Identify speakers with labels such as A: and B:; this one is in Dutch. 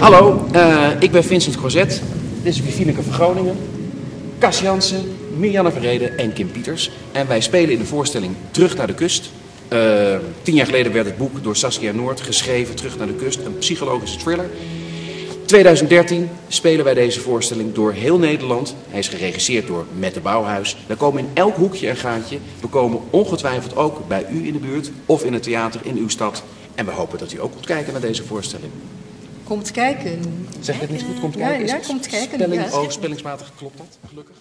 A: Hallo, uh, ik ben Vincent Crozet. Dit is Vivieneke van Groningen. Cas Jansen, Mirjana Verreden en Kim Pieters. En wij spelen in de voorstelling Terug naar de Kust. Uh, tien jaar geleden werd het boek door Saskia Noord geschreven, Terug naar de Kust, een psychologische thriller. 2013 spelen wij deze voorstelling door heel Nederland. Hij is geregisseerd door Mette Bouwhuis. We komen in elk hoekje en gaatje. We komen ongetwijfeld ook bij u in de buurt of in het theater in uw stad. En we hopen dat u ook komt kijken naar deze voorstelling.
B: Komt kijken.
A: Zeg ik het niet goed? Komt kijken?
B: Ja, ja komt kijken.
A: Spelling, oh, spellingsmatig klopt dat, gelukkig.